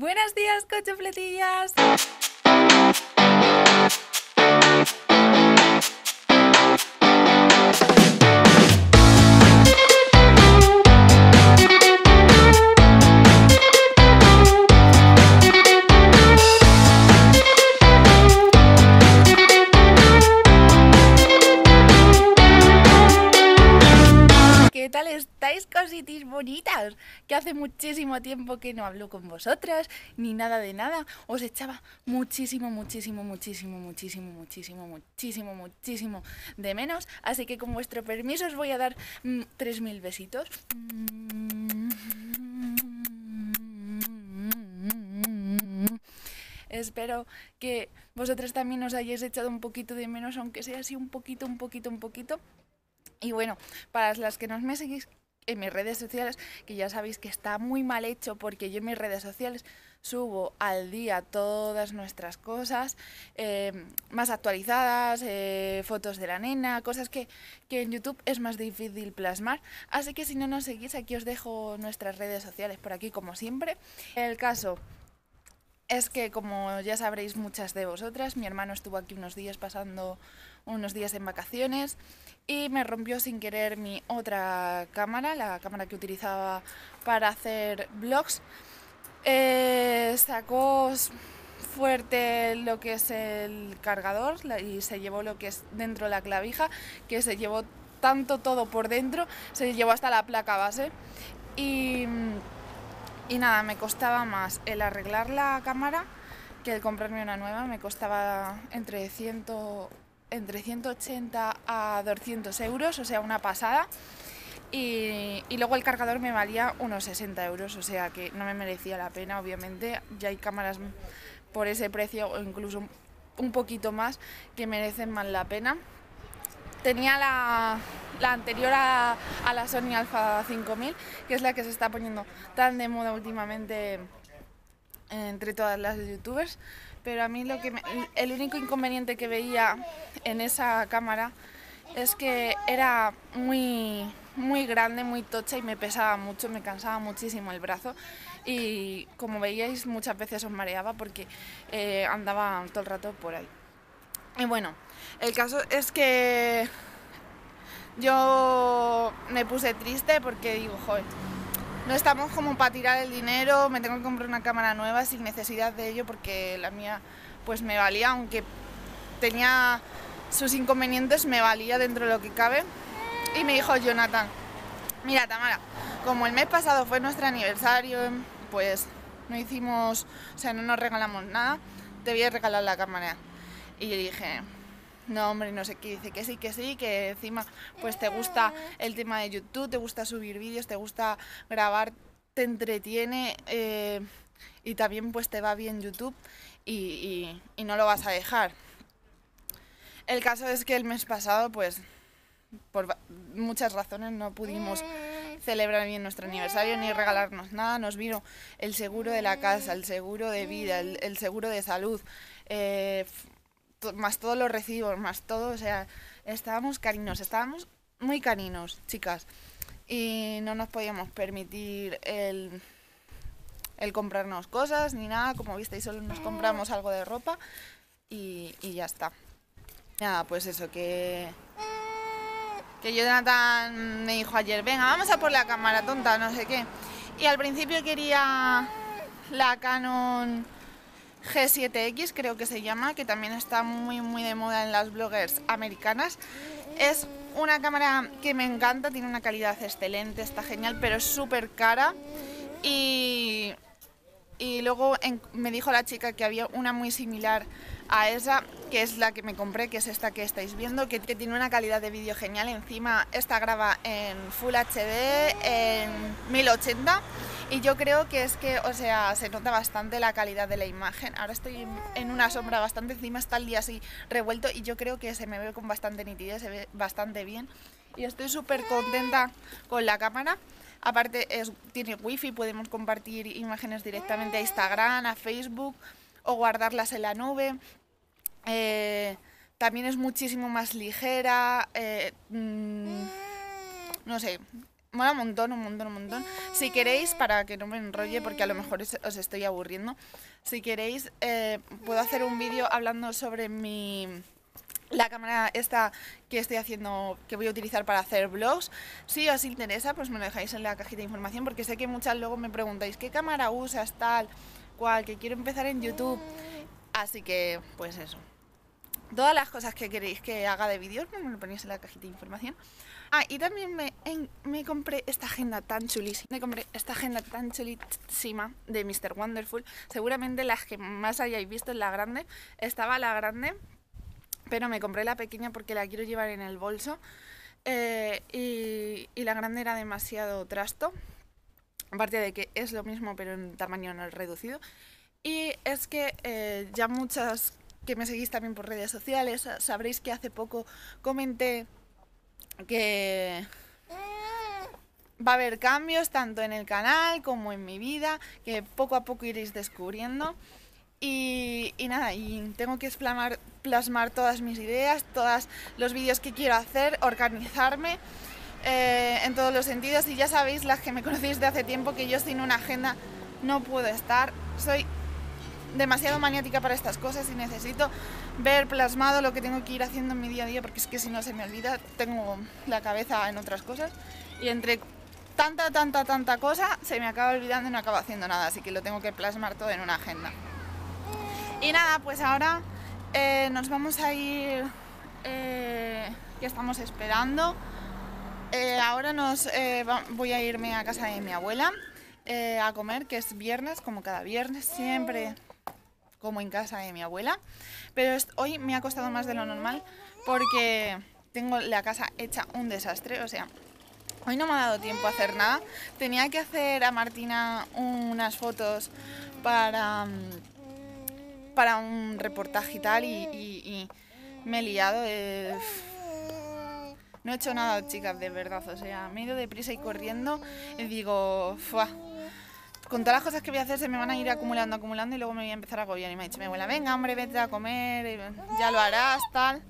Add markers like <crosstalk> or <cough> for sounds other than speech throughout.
Buenos días, cochofletillas. Hace muchísimo tiempo que no hablo con vosotras, ni nada de nada. Os echaba muchísimo, muchísimo, muchísimo, muchísimo, muchísimo, muchísimo, muchísimo de menos. Así que con vuestro permiso os voy a dar mm, 3.000 besitos. Espero que vosotras también os hayáis echado un poquito de menos, aunque sea así un poquito, un poquito, un poquito. Y bueno, para las que no me seguís en mis redes sociales, que ya sabéis que está muy mal hecho porque yo en mis redes sociales subo al día todas nuestras cosas eh, más actualizadas, eh, fotos de la nena, cosas que, que en YouTube es más difícil plasmar. Así que si no nos seguís, aquí os dejo nuestras redes sociales por aquí como siempre. El caso es que como ya sabréis muchas de vosotras, mi hermano estuvo aquí unos días pasando unos días en vacaciones y me rompió sin querer mi otra cámara, la cámara que utilizaba para hacer vlogs. Eh, sacó fuerte lo que es el cargador y se llevó lo que es dentro la clavija, que se llevó tanto todo por dentro, se llevó hasta la placa base y, y nada, me costaba más el arreglar la cámara que el comprarme una nueva, me costaba entre 100, entre 180 a 200 euros, o sea, una pasada. Y, luego el cargador me valía unos 60 euros, o sea que no me merecía la pena, obviamente. Ya hay cámaras por ese precio o incluso un poquito más que merecen más la pena. Tenía la, la anterior a, a la Sony Alpha 5000, que es la que se está poniendo tan de moda últimamente entre todas las youtubers, pero a mí lo que me- el único inconveniente que veía en esa cámara es que era muy muy grande, muy tocha y me pesaba mucho, me cansaba muchísimo el brazo y como veíais muchas veces os mareaba porque eh, andaba todo el rato por ahí. Y bueno, el caso es que yo me puse triste porque digo, joder, no estamos como para tirar el dinero, me tengo que comprar una cámara nueva sin necesidad de ello porque la mía pues me valía, aunque tenía sus inconvenientes, me valía dentro de lo que cabe. Y me dijo Jonathan, mira Tamara, como el mes pasado fue nuestro aniversario, pues no hicimos, o sea, no nos regalamos nada, te voy a regalar la cámara. Y yo dije, no hombre, no sé qué, dice que sí, que sí, que encima pues te gusta el tema de YouTube, te gusta subir vídeos, te gusta grabar, te entretiene eh, y también pues te va bien YouTube y, no lo vas a dejar. El caso es que el mes pasado pues por muchas razones no pudimos celebrar bien nuestro aniversario ni regalarnos nada. Nos vino el seguro de la casa, el seguro de vida, el, seguro de salud, eh, más todos los recibos, más todo. O sea, estábamos carinos, estábamos muy carinos, chicas. Y no nos podíamos permitir el, el comprarnos cosas ni nada. Como visteis, solo nos compramos algo de ropa y, y ya está. Nada, pues eso, que que Jonathan me dijo ayer, venga, vamos a por la cámara tonta, no sé qué. Y al principio quería la Canon G7X, creo que se llama, que también está muy muy de moda en las bloggers americanas. Es una cámara que me encanta, tiene una calidad excelente, está genial, pero es súper cara. Y, y luego en- me dijo la chica que había una muy similar a esa, que es la que me compré, que es esta que estáis viendo, que, que tiene una calidad de vídeo genial. Encima esta graba en Full HD, en 1080. Y yo creo que es que, o sea, se nota bastante la calidad de la imagen. Ahora estoy en, una sombra bastante encima, está el día así revuelto y yo creo que se me ve con bastante nitidez, se ve bastante bien. Y estoy súper contenta con la cámara. Aparte tiene wifi, podemos compartir imágenes directamente a Instagram, a Facebook o guardarlas en la nube. Eh, también es muchísimo más ligera. eh, mm, no sé, mola un montón, un montón, un montón. Si queréis, para que no me enrolle, porque a lo mejor os os estoy aburriendo, si queréis, eh, puedo hacer un vídeo hablando sobre mi la cámara esta que estoy haciendo, que voy a utilizar para hacer vlogs. Si os interesa, pues me lo dejáis en la cajita de información, porque sé que muchas luego me preguntáis qué cámara usas, tal, cual, que quiero empezar en YouTube. Así que, pues eso. Todas las cosas que queréis que haga de vídeos, pues me lo ponéis en la cajita de información. Ah, y también me, me compré esta agenda tan chulísima. Me compré esta agenda tan chulísima de Mr. Wonderful. Seguramente las que más hayáis visto en la grande. Estaba la grande, pero me compré la pequeña porque la quiero llevar en el bolso. eh, y, y la grande era demasiado trasto. Aparte de que es lo mismo, pero en tamaño no reducido. Y es que eh, ya muchas que me seguís también por redes sociales sabréis que hace poco comenté que va a haber cambios tanto en el canal como en mi vida, que poco a poco iréis descubriendo. Y, y nada, y tengo que plasmar, plasmar todas mis ideas, todos los vídeos que quiero hacer, organizarme eh, en todos los sentidos. Y ya sabéis, las que me <laughs> conocéis de hace tiempo, que yo sin una agenda no puedo estar. Soy demasiado maniática para estas cosas y necesito ver plasmado lo que tengo que ir haciendo en mi día a día, porque es que si no se me olvida, tengo la cabeza en otras cosas. Y entre tanta, tanta, tanta cosa, se me acaba olvidando y no acabo haciendo nada, así que lo tengo que plasmar todo en una agenda. Y nada, pues ahora eh, nos vamos a ir, eh, estamos esperando. Eh, ahora nos eh, voy a irme a casa de mi abuela a comer, que es viernes, como cada viernes, siempre como en casa de mi abuela. Pero hoy me ha costado más de lo normal porque tengo la casa hecha un desastre, o sea, Hoy no me ha dado tiempo a hacer nada. Tenía que hacer a Martina unas fotos para, mm, para un reportaje y tal y, y- y me he liado. eh, No he hecho nada, chicas, de verdad. O sea, me he ido deprisa y corriendo y digo, "Fua, con todas las cosas que voy a hacer se me van a ir acumulando, acumulando y luego me voy a empezar a agobiar. Y me ha dicho mi abuela, venga, hombre, vete a comer, ya lo harás, tal.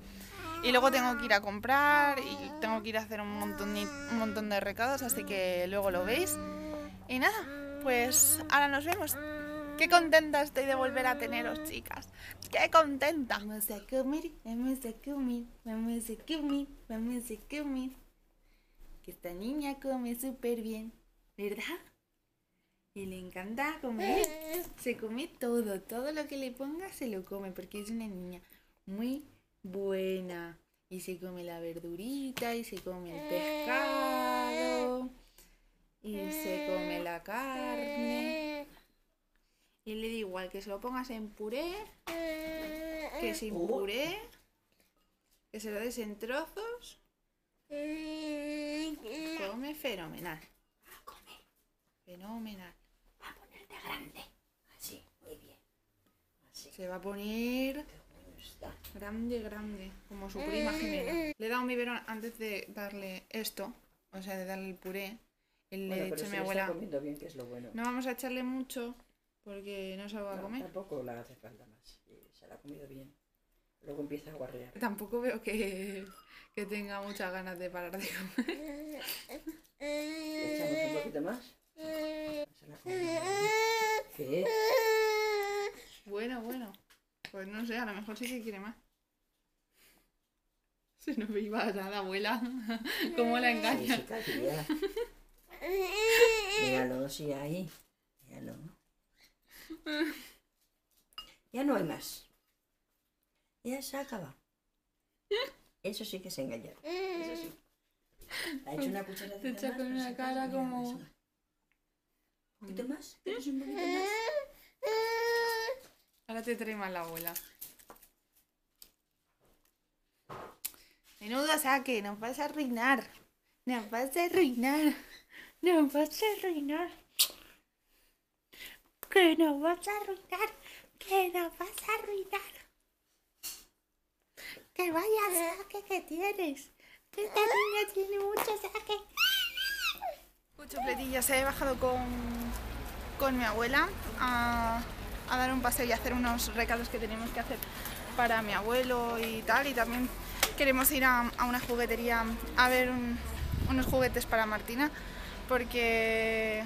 Y luego tengo que ir a comprar y tengo que ir a hacer un montón, un montón de recados, así que luego lo veis. Y nada, pues ahora nos vemos. Qué contenta estoy de volver a teneros, chicas. Qué contenta. Vamos a comer, vamos a comer, vamos a comer, vamos a comer. Que esta niña come súper bien, ¿verdad? Y le encanta comer. Se come todo, todo lo que le ponga se lo come, porque es una niña muy buena. Y se come la verdurita, y se come el pescado, y se come la carne. Y le da igual que se lo pongas en puré, que sin puré, que se lo des en trozos. Come fenomenal. Fenomenal. a ponerte grande. Así, muy bien. Así. Se va a poner grande, grande, como su prima gemela. Le he dado un biberón antes de darle esto, o sea, de darle el puré. Y le Bueno, he pero dicho a mi abuela, está comiendo bien, que es lo bueno. no vamos a echarle mucho porque no se lo va a No, comer. Tampoco la hace falta más. Se la ha comido bien. Luego empieza a guarrear. Tampoco veo que, que tenga muchas ganas de parar de comer. ¿Le echamos un poquito más? Se la. ¿Qué? Bueno, bueno. Pues no sé, a lo mejor sí que quiere más. <laughs> Se no me iba nada, abuela. ¿Cómo la engaña? sí. <laughs> Míralo, sí, ahí. <laughs> Ya no hay más. Ya se ha acabado. Eso sí que es engañar. Eso sí. Ha hecho una cucharadita Te echa más, con una cara Mira, como-. ¿Un poquito más? ¿Quieres un poquito más? Ahora te trae más la abuela. Menudo saque, nos vas a arruinar. Nos vas a arruinar. Nos vas a arruinar. Que nos vas a arruinar. Que nos vas a arruinar. Que vaya saque que tienes. Esta niña tiene mucho saque. Chupletilla, se he bajado con, con mi abuela a, a dar un paseo y hacer unos recados que tenemos que hacer para mi abuelo y tal. Y también queremos ir a, a una juguetería a ver un- unos juguetes para Martina porque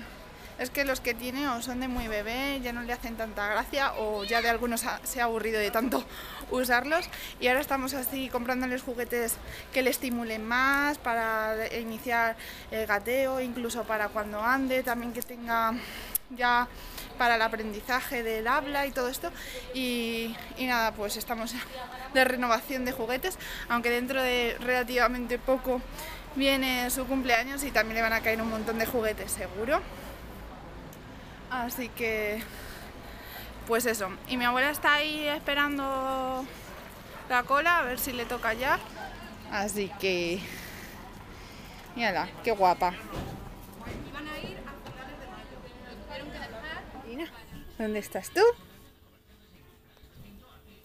es que los que tiene o son de muy bebé, ya no le hacen tanta gracia o ya de algunos se ha aburrido de tanto <laughs> usarlos y ahora estamos así comprándoles juguetes que le estimulen más para iniciar el gateo, incluso para cuando ande, también que tenga ya para el aprendizaje del habla y todo esto y, y nada, pues estamos <laughs> de renovación de juguetes, aunque dentro de relativamente poco viene su cumpleaños y también le van a caer un montón de juguetes seguro. Así que, pues eso. Y mi abuela está ahí esperando la cola a ver si le toca ya. Así que, mírala, qué guapa. Mira, ¿dónde estás tú?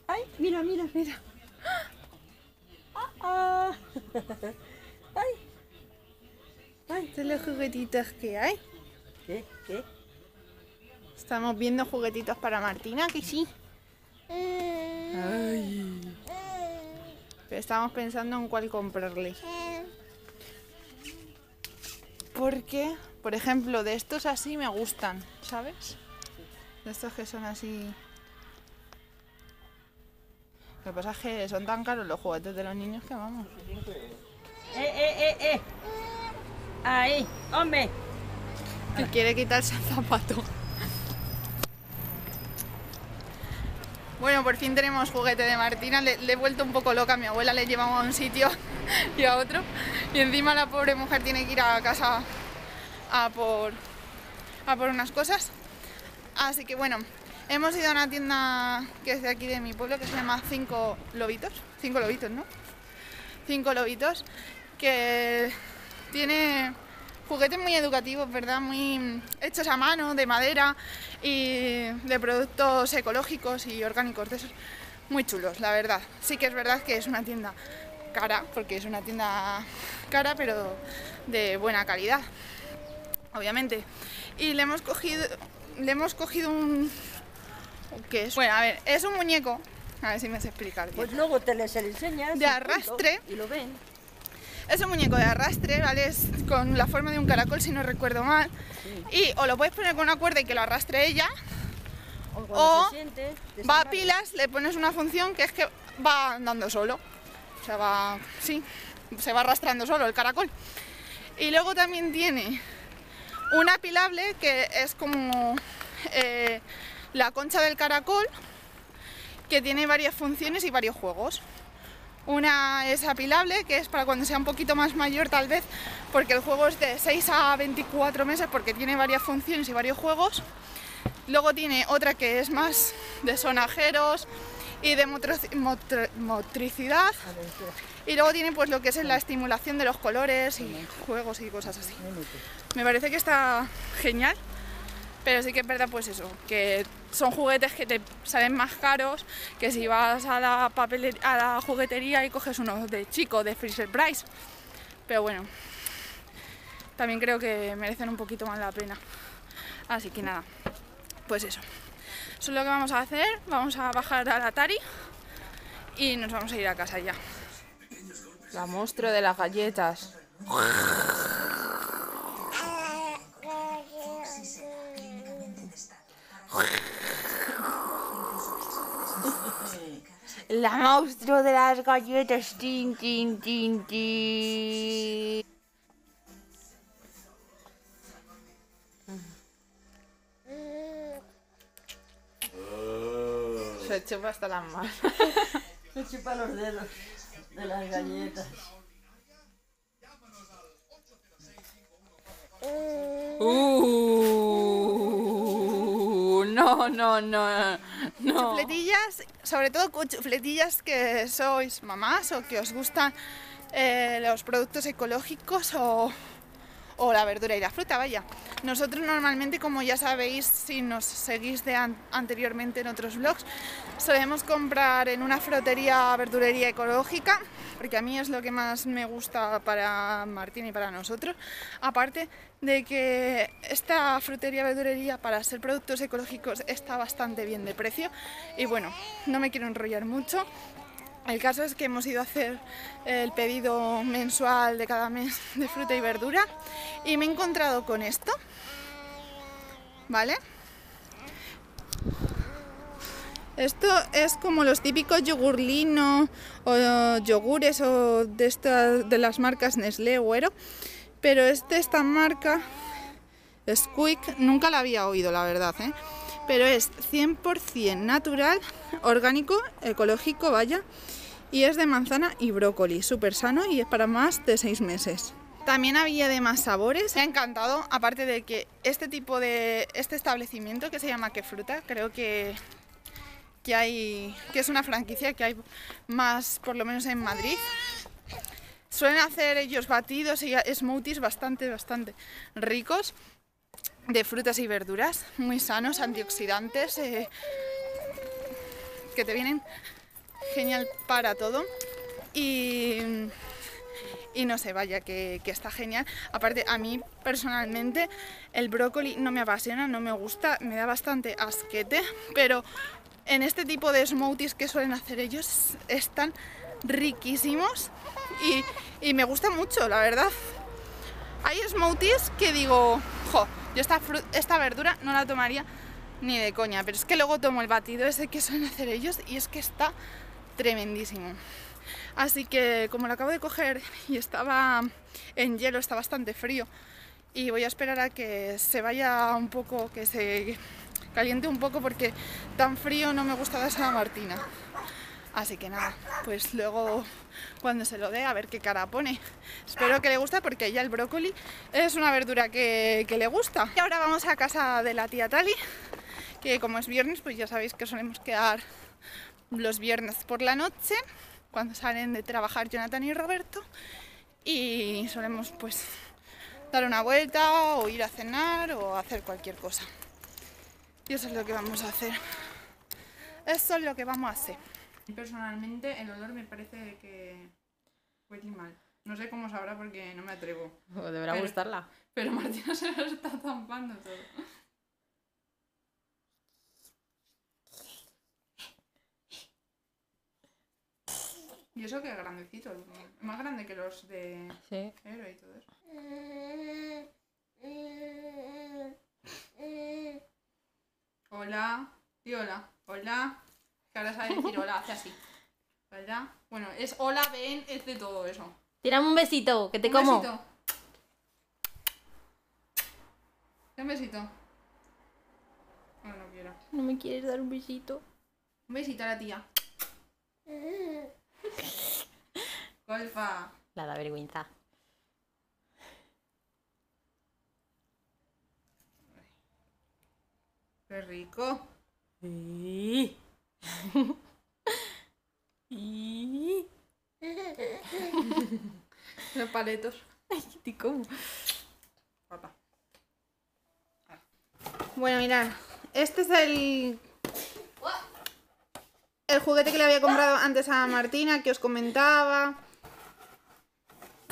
Ay, mira, mira, mira. Ah, ah. <laughs> Ay. Ay, de los juguetitos que hay. ¿Qué? ¿Qué? Estamos viendo juguetitos para Martina, que sí. Ay. Pero estamos pensando en cuál comprarle. Porque, por ejemplo, de estos así me gustan, ¿sabes? De estos que son así. Lo que pasa es que son tan caros los juguetes de los niños que vamos. Eh, eh, eh, eh. Ahí, hombre. Que quiere quitarse el zapato. Bueno, por fin tenemos juguete de Martina. Le, le he vuelto un poco loca. Mi abuela le llevamos a un sitio <laughs> y a otro. Y encima la pobre mujer tiene que ir a casa a por, a por unas cosas. Así que bueno, hemos ido a una tienda que es de aquí de mi pueblo que se llama Cinco Lobitos. Cinco Lobitos, ¿no? Cinco Lobitos que tiene juguetes muy educativos, ¿verdad? Muy hechos a mano, de madera y de productos ecológicos y orgánicos, de esos muy chulos, la verdad. Sí que es verdad que es una tienda cara, porque es una tienda cara, pero de buena calidad, obviamente. Y le hemos cogido, le hemos cogido un... ¿Qué es? Bueno, a ver, es un muñeco, a ver si me sé explicar bien. Pues luego te les enseñas. De arrastre. Y lo ven. Es un muñeco de arrastre, ¿vale? Es con la forma de un caracol, si no recuerdo mal. Y o lo puedes poner con una cuerda y que lo arrastre ella, O, cuando O se siente, te va a pilas, le pones una función que es que va andando solo. O sea, va. Sí, se va arrastrando solo el caracol. Y luego también tiene una pilable que es como eh, la concha del caracol, que tiene varias funciones y varios juegos. Una es apilable, que es para cuando sea un poquito más mayor tal vez, porque el juego es de 6 a 24 meses, porque tiene varias funciones y varios juegos. Luego tiene otra que es más de sonajeros y de motricidad. Y luego tiene pues lo que es la estimulación de los colores y juegos y cosas así. Me parece que está genial, pero sí que es verdad pues eso, que son juguetes que te salen más caros que si vas a la, a la juguetería y coges uno de chico, de Freezer Price. Pero bueno, también creo que merecen un poquito más la pena. Así que nada, pues eso. Eso es lo que vamos a hacer, vamos a bajar al Atari y nos vamos a ir a casa ya. La monstruo de las galletas. La monstruo de las galletas. Tin, tin, tin, tin. Se chupa hasta las manos. <laughs> Me chupa los dedos de las galletas. Uh, no, no, no. Chufletillas, sobre todo chufletillas que sois mamás o que os gustan eh, los productos ecológicos o, o la verdura y la fruta, vaya. Nosotros normalmente, como ya sabéis, si nos seguís de an- anteriormente en otros vlogs, solemos comprar en una frutería, verdulería ecológica, porque a mí es lo que más me gusta para Martín y para nosotros. Aparte de que esta frutería, verdulería, para ser productos ecológicos, está bastante bien de precio. Y bueno, no me quiero enrollar mucho. El caso es que hemos ido a hacer el pedido mensual de cada mes de fruta y verdura y me he encontrado con esto, ¿vale? Esto es como los típicos yogurlino o yogures o de, estas, de las marcas Nestlé o Ero, pero es de esta marca Squeak, nunca la había oído la verdad, ¿eh? Pero es 100% natural, orgánico, ecológico, vaya, y es de manzana y brócoli, súper sano y es para más de 6 meses. También había de más sabores, me ha encantado, aparte de que este tipo de, este establecimiento que se llama Que Fruta, creo que, que hay, que es una franquicia que hay más, por lo menos en Madrid, suelen hacer ellos batidos y smoothies bastante, bastante ricos de frutas y verduras, muy sanos, antioxidantes, eh, que te vienen genial para todo. Y, y no sé, vaya, que, que, está genial. Aparte, a mí personalmente el brócoli no me apasiona, no me gusta, me da bastante asquete, pero en este tipo de smoothies que suelen hacer ellos están riquísimos y, y me gusta mucho, la verdad. Hay smoothies que digo, jo, yo esta, esta verdura no la tomaría ni de coña, pero es que luego tomo el batido ese que suelen hacer ellos y es que está tremendísimo. Así que como lo acabo de coger y estaba en hielo, está bastante frío y voy a esperar a que se vaya un poco, que se caliente un poco porque tan frío no me gusta la San Martina. Así que nada, pues luego cuando se lo dé a ver qué cara pone. Espero que le guste porque ya el brócoli es una verdura que, que, le gusta. Y ahora vamos a casa de la tía Tali, que como es viernes, pues ya sabéis que solemos quedar los viernes por la noche, cuando salen de trabajar Jonathan y Roberto. Y solemos pues dar una vuelta o ir a cenar o hacer cualquier cosa. Y eso es lo que vamos a hacer. Eso es lo que vamos a hacer. Personalmente el olor me parece que huele mal. No sé cómo sabrá porque no me atrevo. O deberá Pero- gustarla. Pero Martina <laughs> se lo está zampando todo. Y eso que es grandecito, más grande que los de Sí. Héroe y todo eso. Hola, di hola, hola. Ahora sabe decir hola, hace así. ¿Verdad? Bueno, es hola, ven, es de todo eso. Tírame un besito, que te Un como. besito. Un besito. No, no quiero. No me quieres dar un besito. Un besito a la tía. Golfa. La da vergüenza. Qué rico. Y... y... Los paletos. Te como. Papá. Bueno, mirad. Este es el. El juguete que le había comprado antes a Martina, que os comentaba.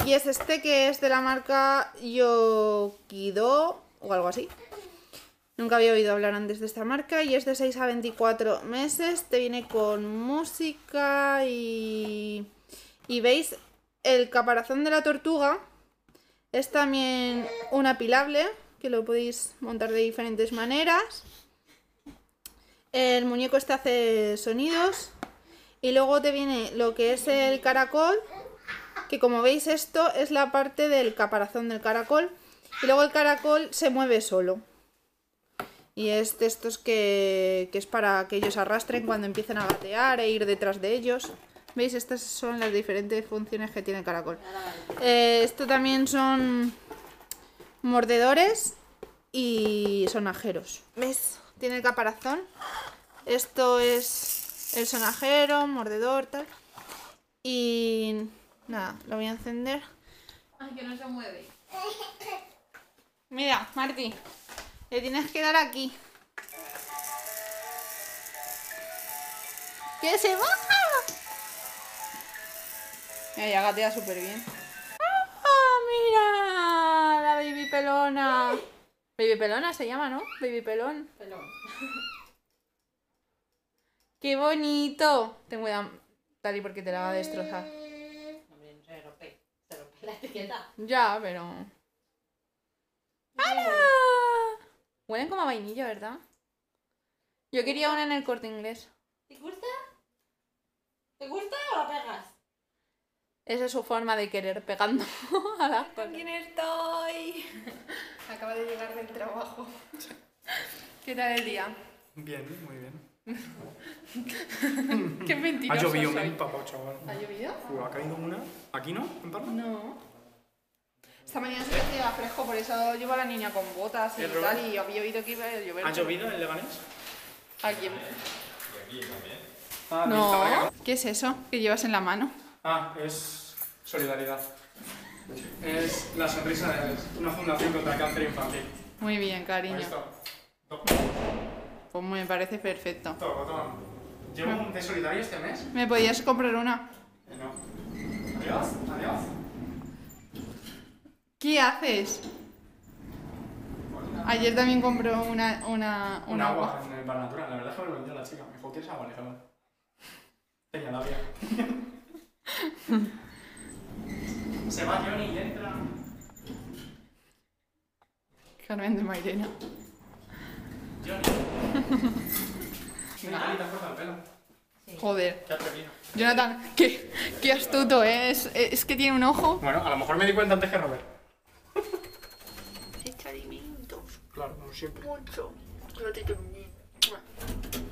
Y es este que es de la marca Yokido o algo así. Nunca había oído hablar antes de esta marca y es de 6 a 24 meses. Te viene con música y. Y veis el caparazón de la tortuga. Es también un apilable, que lo podéis montar de diferentes maneras. El muñeco este hace sonidos. Y luego te viene lo que es el caracol, que como veis esto es la parte del caparazón del caracol. Y luego el caracol se mueve solo. Y es de estos que, que es para que ellos arrastren cuando empiecen a gatear e ir detrás de ellos. ¿Veis? Estas son las diferentes funciones que tiene el caracol. Eh, esto también son mordedores y sonajeros. ¿Ves? Tiene el caparazón. Esto es el sonajero, mordedor, tal. Y nada, lo voy a encender. Ay, que no se mueve. Mira, Marti, le tienes que dar aquí. ¡Que se baja! Mira, ya gatea súper bien. ¡Ah, mira! La baby pelona. Baby pelona se llama, ¿no? Baby pelón. <laughs> ¡Qué bonito! Ten cuidado. Cari, porque te la va a destrozar. Hombre, no se rompe. Se rompe la etiqueta. Ya, pero... ¡Hala! Huelen como a vainilla, ¿verdad? Yo quería una en el corte inglés. ¿Te gusta? ¿Te gusta o la pegas? Esa es su forma de querer pegando <laughs> a las ¿Con quién estoy? <laughs> Acaba de llegar del trabajo. ¿Qué tal el día? Bien, muy bien. <laughs> Qué mentiroso Ha llovido, me he empapado, chaval. ¿Ha llovido? ¿Ha caído una? ¿Aquí no? ¿En Parma? No. Esta mañana se hacía fresco, por eso llevo a la niña con botas y tal, y había oído que iba a llover. ¿Ha llovido en Leganés? ¿A quién? Ah, No. ¿Qué es eso que llevas en la mano? Ah, es solidaridad. Es la sonrisa de una fundación contra el cáncer infantil. Muy bien, cariño. Pues me parece perfecto. Toma, toma. ¿Llevo un de solidario este mes? ¿Me podías comprar una? Eh, no. Adiós, adiós. ¿Qué haces? Ayer también compró una, una, Un una agua en el bar natural. La verdad es que me lo vendió la chica. Me dijo, ¿quieres agua? Le dije, no. Tenía la vía. Se va Johnny y entra. Carmen de Mairena. Johnny. Mira, te has cortado el pelo. Joder. Qué atrevido. Jonathan, qué, qué astuto ¿eh? es. Es que tiene un ojo. Bueno, a lo mejor me di cuenta antes que Robert. Mucho.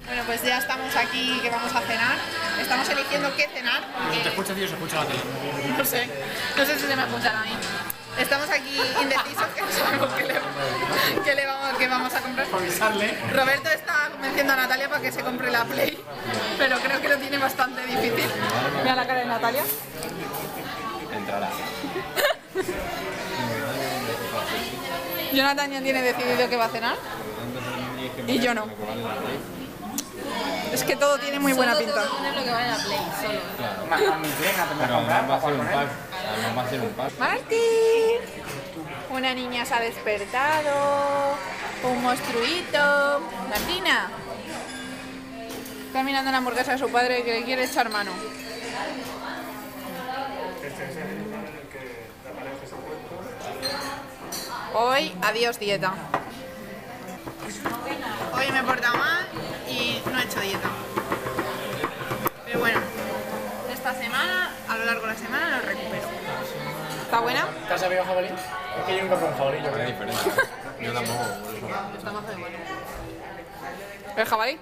Bueno, pues ya estamos aquí que vamos a cenar. Estamos eligiendo qué cenar. Si te escucha tío, se escucha la tele. No sé, no sé si se me escuchará a mí. Estamos aquí indecisos que no sabemos qué le, qué le vamos, qué vamos a comprar. Roberto está convenciendo a Natalia para que se compre la Play, pero creo que lo tiene bastante difícil. Mira la cara de Natalia. Entrará. <laughs> Jonathan ya tiene decidido que va a cenar. Y yo no. Es que todo tiene muy buena pinta. Solo lo que vale la Play, va a ser un pack. Martín. Una niña se ha despertado. Un monstruito. Martina. Está mirando la hamburguesa de su padre que le quiere echar mano. Hoy, adiós dieta. Hoy me he portado mal y no he hecho dieta. Pero bueno, esta semana, a lo largo de la semana, lo recupero. ¿Está buena? ¿Te has sabido jabalí? Es que yo nunca probé un jabalí, yo Es creo. diferente. Yo tampoco. Está más de bueno. ¿El jabalí?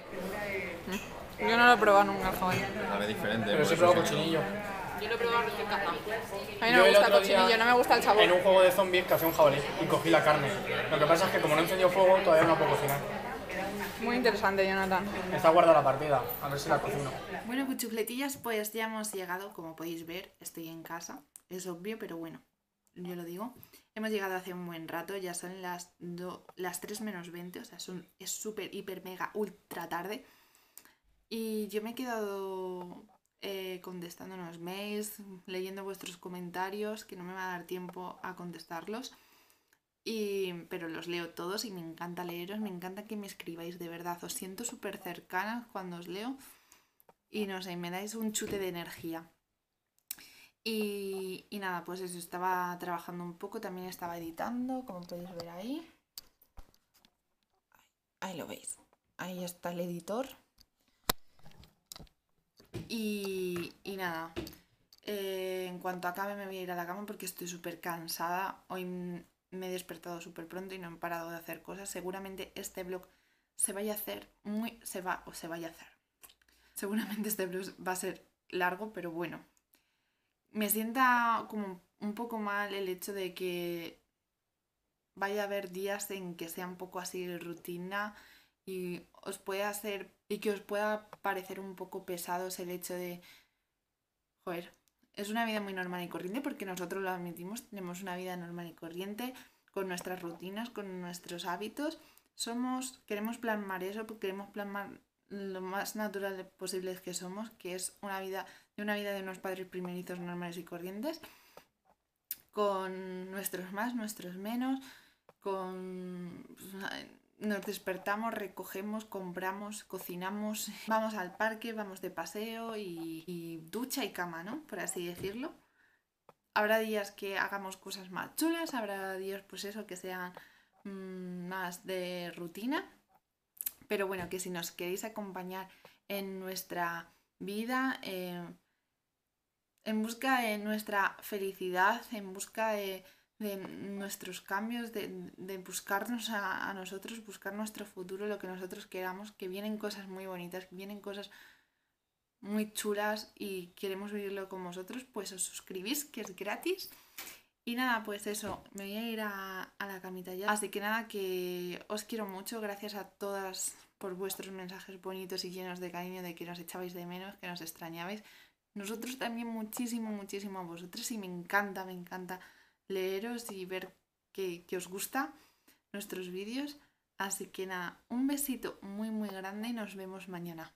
Mm. Yo no lo he probado nunca el jabalí. Sabe diferente. Pero eso probado cochinillo. Yo lo he probado recién cazado. A mí no Yo me el gusta el cochinillo, no me gusta el sabor. En un juego de zombies que hacía un jabalí y cogí la carne. Lo que pasa es que como no encendió fuego, todavía no puedo cocinar. Muy interesante, Jonathan. Está guardada la partida, a ver si la cocino. Bueno, cuchufletillas, pues ya hemos llegado, como podéis ver, estoy en casa. Es obvio, pero bueno, yo lo digo. Hemos llegado hace un buen rato, ya son las, do- las 3 menos 20, o sea, son, es súper, hiper, mega, ultra tarde. Y yo me he quedado eh, contestando mails, leyendo vuestros comentarios, que no me va a dar tiempo a contestarlos. Y, pero los leo todos y me encanta leeros, me encanta que me escribáis, de verdad. Os siento súper cercanas cuando os leo y no sé, me dais un chute de energía. Y, y nada, pues eso, estaba trabajando un poco, también estaba editando, como podéis ver ahí. Ahí lo veis. Ahí está el editor. Y, y nada, eh, en cuanto acabe me voy a ir a la cama porque estoy súper cansada. Hoy me he despertado súper pronto y no he parado de hacer cosas. Seguramente este vlog se vaya a hacer muy... se va o se vaya a hacer. Seguramente este vlog va a ser largo, pero bueno. Me sienta como un poco mal el hecho de que vaya a haber días en que sea un poco así rutina y os pueda hacer y que os pueda parecer un poco pesados el hecho de joder, es una vida muy normal y corriente porque nosotros lo admitimos, tenemos una vida normal y corriente con nuestras rutinas, con nuestros hábitos. Somos queremos plasmar eso, porque queremos plasmar lo más natural posible que somos, que es una vida de una vida de unos padres primerizos normales y corrientes con nuestros más, nuestros menos, con pues, nos despertamos, recogemos, compramos, cocinamos, <laughs> vamos al parque, vamos de paseo y, ducha y cama, ¿no? Por así decirlo. Habrá días que hagamos cosas más chulas, habrá días, pues eso, que sean mm, más de rutina. Pero bueno, que si nos queréis acompañar en nuestra vida, eh, en busca de nuestra felicidad, en busca de, de nuestros cambios, de, de buscarnos a, a nosotros, buscar nuestro futuro, lo que nosotros queramos, que vienen cosas muy bonitas, que vienen cosas muy chulas y queremos vivirlo con vosotros, pues os suscribís, que es gratis. Y nada, pues eso, me voy a ir a, a la camita ya. Así que nada, que os quiero mucho, gracias a todas por vuestros mensajes bonitos y llenos de cariño, de que nos echabais de menos, que nos extrañabais. Nosotros también muchísimo, muchísimo a vosotros y me encanta, me encanta leeros y ver que, que os gusta nuestros vídeos. Así que nada, un besito muy muy grande y nos vemos mañana.